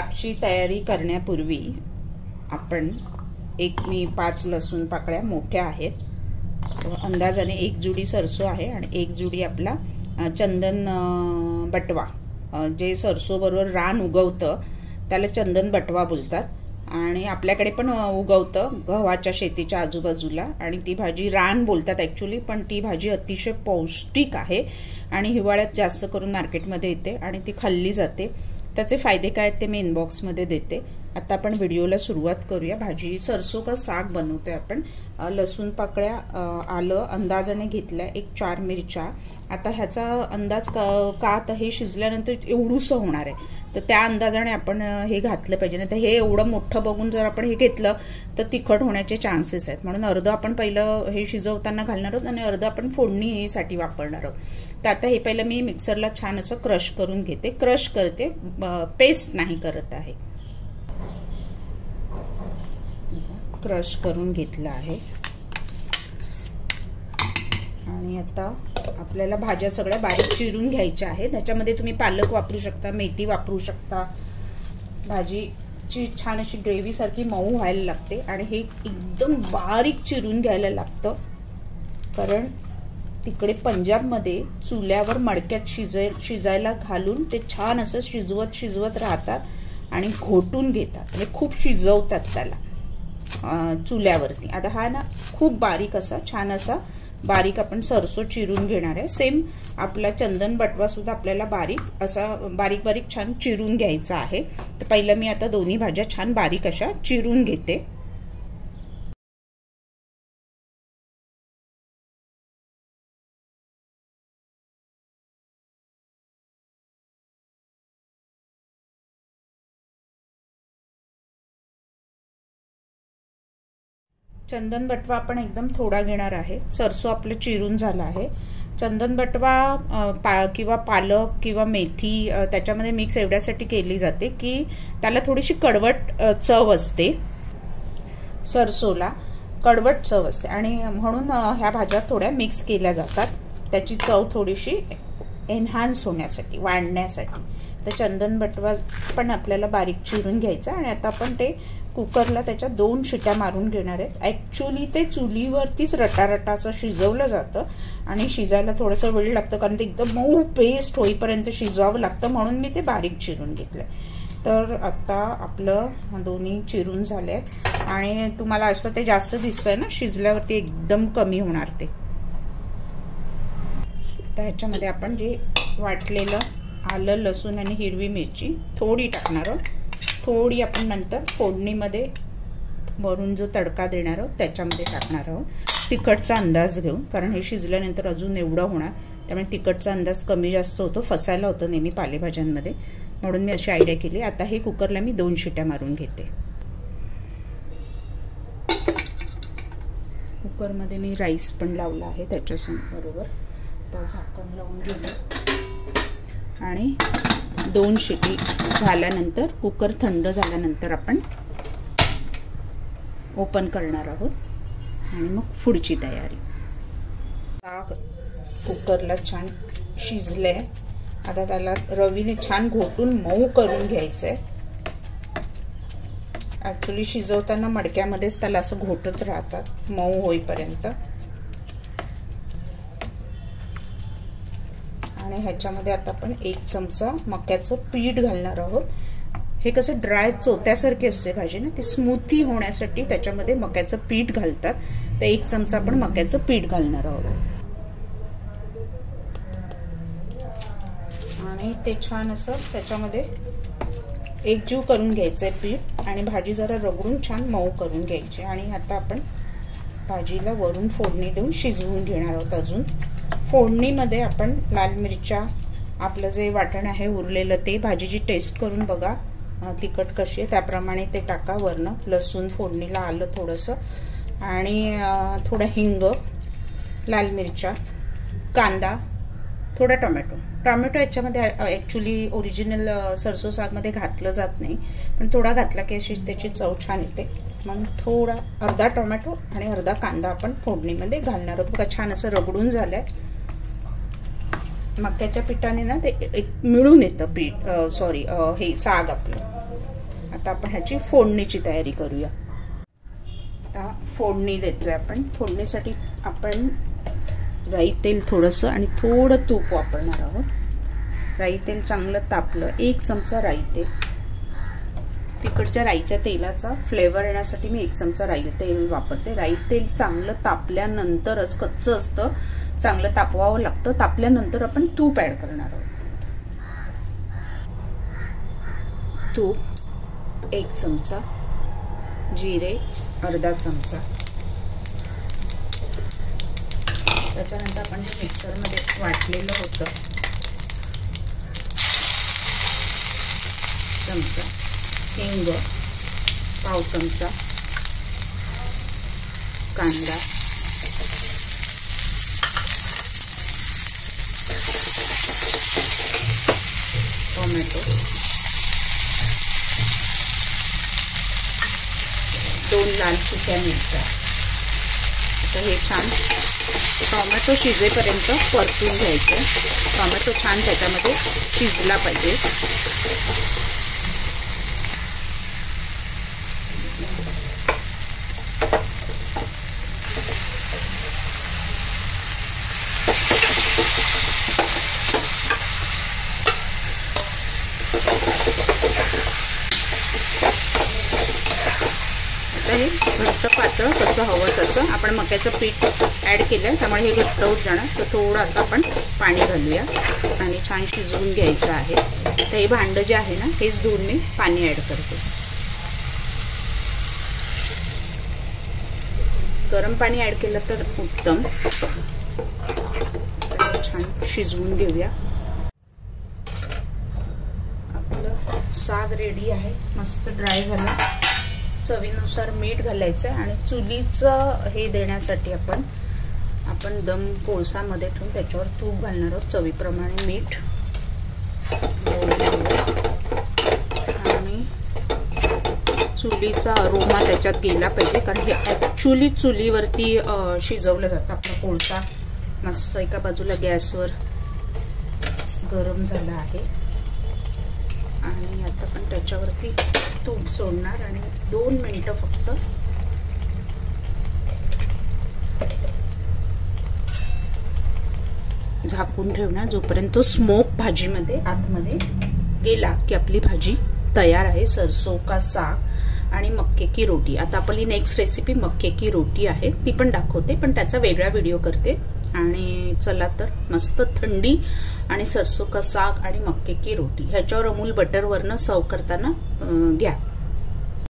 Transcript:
सागची तयारी करण्यापूर्वी आपण एक मी पाच लसूण पाकळ्या मोठ्या आहेत. अंदाजाने एक जुडी सरसो आहे आणि एक जुडी आपला चंदन बटवा. जे सरसोबरोबर रान उगवतं त्याला चंदन बटवा बोलतात. आणि आपल्याकडे पण उगवतं गव्हाच्या शेतीच्या आजूबाजूला आणि ती भाजी रान बोलतात ॲक्च्युली पण ती भाजी अतिशय पौष्टिक आहे आणि हिवाळ्यात जास्त करून मार्केटमध्ये येते आणि ती खाल्ली जाते. त्याचे फायदे काय आहेत ते मी इनबॉक्समध्ये देते. आता आपण व्हिडिओला सुरुवात करूया. भाजी सरसो का साग बनवतोय आपण. लसूण पाकळ्या आलं अंदाजाने घेतल्या एक चार मिरच्या. आता ह्याचा अंदाज का आता हे शिजल्यानंतर एवढूसं होणार आहे. तर त्या अंदाजाने आपण हे घातलं पाहिजे. नाही तर हे एवढं मोठं बघून जर आपण हे घेतलं तर तिखट होण्याचे चान्सेस आहेत. म्हणून अर्धं आपण पहिलं हे शिजवताना घालणार आहोत आणि अर्धं आपण फोडणीसाठी वापरणार आहोत. तर आता हे पहिलं मी मिक्सरला छान असं क्रश करून घेते. क्रश करते पेस्ट नाही करत आहे. क्रश करून घेतलं आहे. आणि आता आपल्याला भाज्या सगळ्या बारीक चिरून घ्यायच्या आहेत. त्याच्यामध्ये तुम्ही पालक वापरू शकता मेथी वापरू शकता. भाजीची छान अशी ग्रेव्ही सारखी मऊ व्हायला लागते आणि हे एकदम बारीक चिरून घ्यायला लागतं. कारण तिकडे पंजाबमध्ये चुल्यावर मडक्यात शिजय शिजायला घालून ते छान असं शिजवत शिजवत राहतात आणि घोटून घेतात. म्हणजे खूप शिजवतात त्याला. चुल्यावरती. आता हा ना खूप बारीक असा छान असा बारीक आपण सरसो चिरून घेणार आहे. सेम आपला चंदन बटवा सुद्धा आपल्याला बारीक असा बारीक बारीक छान चिरून घ्यायचा आहे. तर पहिलं मी आता दोन्ही भाज्या छान बारीक अशा चिरून घेते. चंदन बटवा आपण एकदम थोडा घेणार आहे. सरसो आपलं चिरून झाला आहे. चंदन बटवा पा किंवा पालक किंवा मेथी त्याच्यामध्ये मिक्स एवढ्यासाठी केली जाते की त्याला थोडीशी कडवट चव असते. सरसोला कडवट चव असते. आणि म्हणून ह्या भाज्या थोड्या मिक्स केल्या जातात. त्याची चव थोडीशी एन्हान्स होण्यासाठी वाढण्यासाठी. तर चंदन बटवा पण आपल्याला बारीक चिरून घ्यायचा आणि आता आपण ते कुकरला त्याच्या दोन शिट्या मारून घेणार आहेत. ॲक्च्युली ते चुलीवरतीच रटारटा असं शिजवलं जातं आणि शिजायला थोडंसं वेळ लागतं कारण ते एकदम मऊ पेस्ट होईपर्यंत शिजवावं लागतं म्हणून मी ते बारीक चिरून घेतलं तर आता आपलं दोन्ही चिरून झाले आहेत आणि तुम्हाला असं ते जास्त दिसतंय ना शिजल्यावरती एकदम कमी होणार ते. तर ह्याच्यामध्ये आपण जे वाटलेलं आलं लसूण आणि हिरवी मिरची थोडी टाकणार आहोत. थोडी आपण नंतर फोडणीमध्ये वरून जो तडका देणार आहोत त्याच्यामध्ये टाकणार आहोत. तिखटचा अंदाज घेऊन कारण हे शिजल्यानंतर अजून एवढं होणार त्यामुळे तिखटचा अंदाज कमी जास्त होतो फसायला होतं नेहमी पालेभाज्यांमध्ये. म्हणून मी अशी आयडिया केली. आता हे कुकरला मी दोन शिट्या मारून घेते. कुकरमध्ये मी राईस पण लावला आहे त्याच्याबरोबर तर झाकण लावून घेऊ आणि दोन शिटी झाल्यानंतर कुकर थंड झाल्यानंतर आपण ओपन करणार आहोत. आणि मग पुढची तयारी. कुकरला छान शिजले आता त्याला रवीने छान घोटून मऊ करून घ्यायचं आहे ॲक्च्युली शिजवताना मडक्यामध्येच त्याला असं घोटत राहतात मऊ होईपर्यंत. आणि ह्याच्यामध्ये आता आपण एक चमचा मक्याचं पीठ घालणार आहोत. हे कसं ड्राय चोत्यासारखी असते भाजी ना ती स्मूथी होण्यासाठी त्याच्यामध्ये मक्याचं पीठ घालतात. तर एक चमचा आपण मक्याचं पीठ घालणार आहोत. आणि ते छान असं त्याच्यामध्ये एकजीव करून घ्यायचंय पीठ आणि भाजी जरा रगडून छान मऊ करून घ्यायची. आणि आता आपण भाजीला वरून फोडणी देऊन शिजवून घेणार आहोत अजून. फोडणीमध्ये आपण लाल मिरच्या आपलं जे वाटण आहे उरलेलं ते भाजीची टेस्ट करून बघा तिखट कशी आहे. त्याप्रमाणे ते टाका वरनं. लसूण फोडणीला आलं थोडंसं. आणि थोडं हिंग लाल मिरच्या कांदा थोडा टोमॅटो. टोमॅटो याच्यामध्ये ॲक्च्युली ओरिजिनल सरसो सागमध्ये घातलं जात नाही. पण थोडा घातला की अशी त्याची चव छान येते. मग थोडा अर्धा टोमॅटो आणि अर्धा कांदा आपण फोडणीमध्ये घालणार आहोत. बघा छान असं रगडून झालं आहे मक्याच्या पिठाने ना ते एक मिळून येतं पीठ सॉरी हे साग आपलं. आता आपण ह्याची फोडणीची तयारी करूया. आता फोडणी देतोय आपण. फोडणीसाठी आपण राई तेल थोडंसं आणि थोडं तूप वापरणार आहोत. राई तेल चांगलं तापलं. एक चमचा राई तेल. तिकडच्या राईच्या तेलाचा फ्लेवर येण्यासाठी मी एक चमचा राई तेल वापरते. राई तेल चांगलं तापल्यानंतरच कच्चं असतं. चांगलं तापवावं लागतं तापल्यानंतर आपण तूप ॲड करणार आहोत. तूप एक चमचा जिरे अर्धा चमचा. त्याच्यानंतर आपण जे मिक्सरमध्ये वाटलेलं होतं. चमचा हिंग पाव चमचा कांदा. टोमॅटो दोन लाल सुक्या मिरच्या. आता हे छान टोमॅटो शिजेपर्यंत परतून घ्यायचं. टोमॅटो छान त्याच्यामध्ये शिजला पाहिजे आता हे घट्ट पातळ कसं हवं तसं आपण मक्याचं पीठ ॲड केलं त्यामुळे हे घट्ट होत जाणार. तर थोडं आता आपण पाणी घालूया. आणि छान शिजवून घ्यायचं आहे. तर हे भांडं जे आहे ना हेच धुवून मी पाणी ॲड करते. गरम पाणी ॲड केलं तर उत्तम. छान शिजवून घेऊया. आपलं साग रेडी आहे. मस्त ड्राय झाला. चवीनुसार मीठ घालायचं आहे आणि चुलीचं हे देण्यासाठी आपण आपण दम कोळसामध्ये ठेवून त्याच्यावर तूप घालणार आहोत. चवीप्रमाणे मीठ आणि चुलीचा अरोमा त्याच्यात गेला पाहिजे कारण हे ॲक्च्युली चुलीवरती शिजवलं जातं. आपला कोळसा मस्त एका बाजूला गॅसवर गरम झाला आहे. आपण त्याच्यावरती तूप सोडणार आणि दोन मिनटं फक्त झाकून ठेवणार. जोपर्यंत तो स्मोक भाजीमध्ये आतमध्ये गेला की आपली भाजी तयार आहे सरसो का साग आणि मक्के की रोटी. आता आपली नेक्स्ट रेसिपी मक्के की रोटी आहे ती पण दाखवते पण त्याचा वेगळा व्हिडिओ करते. आणि चला तर मस्त थंडी आणि सरसो का साग आणि मक्के की रोटी. ह्याच्यावर अमूल बटरवरनं सर्व करताना घ्या.